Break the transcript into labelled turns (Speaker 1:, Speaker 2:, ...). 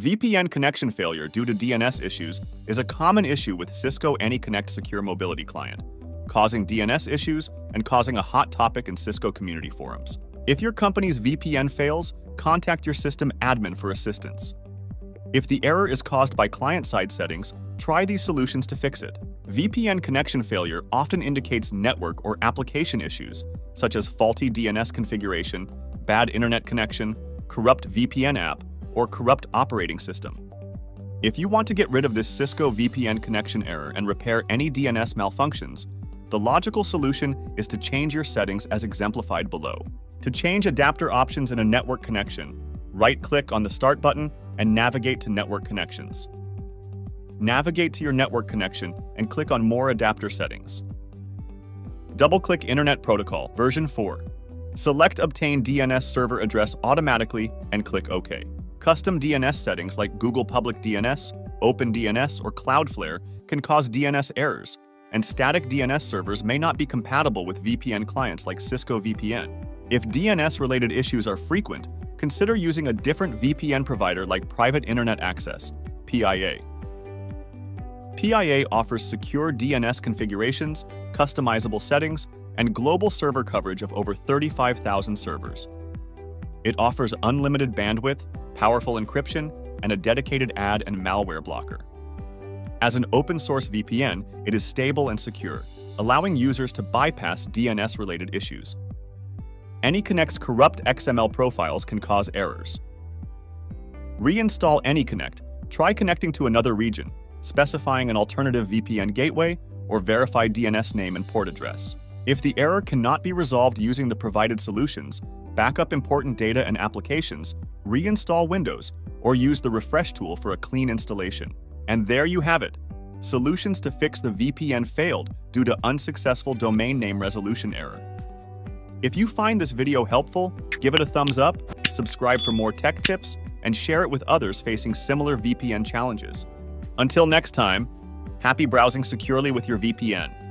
Speaker 1: VPN connection failure due to DNS issues is a common issue with Cisco AnyConnect Secure Mobility Client, causing DNS issues and causing a hot topic in Cisco community forums. If your company's VPN fails, contact your system admin for assistance. If the error is caused by client-side settings, try these solutions to fix it. VPN connection failure often indicates network or application issues, such as faulty DNS configuration, bad internet connection, corrupt VPN app, or corrupt operating system. If you want to get rid of this Cisco VPN connection error and repair any DNS malfunctions, the logical solution is to change your settings as exemplified below. To change adapter options in a network connection, right-click on the Start button and navigate to Network Connections. Navigate to your network connection and click on More Adapter Settings. Double-click Internet Protocol version 4. Select Obtain DNS server address automatically and click OK. Custom DNS settings like Google Public DNS, OpenDNS, or Cloudflare can cause DNS errors, and static DNS servers may not be compatible with VPN clients like Cisco VPN. If DNS-related issues are frequent, consider using a different VPN provider like Private Internet Access, PIA. PIA offers secure DNS configurations, customizable settings, and global server coverage of over 35,000 servers. It offers unlimited bandwidth, powerful encryption, and a dedicated ad and malware blocker. As an open-source VPN, it is stable and secure, allowing users to bypass DNS-related issues. AnyConnect's corrupt XML profiles can cause errors. Reinstall AnyConnect. Try connecting to another region, specifying an alternative VPN gateway or verify DNS name and port address. If the error cannot be resolved using the provided solutions, backup important data and applications, reinstall Windows, or use the refresh tool for a clean installation. And there you have it. Solutions to fix the VPN failed due to unsuccessful domain name resolution error. If you find this video helpful, give it a thumbs up, subscribe for more tech tips, and share it with others facing similar VPN challenges. Until next time, happy browsing securely with your VPN.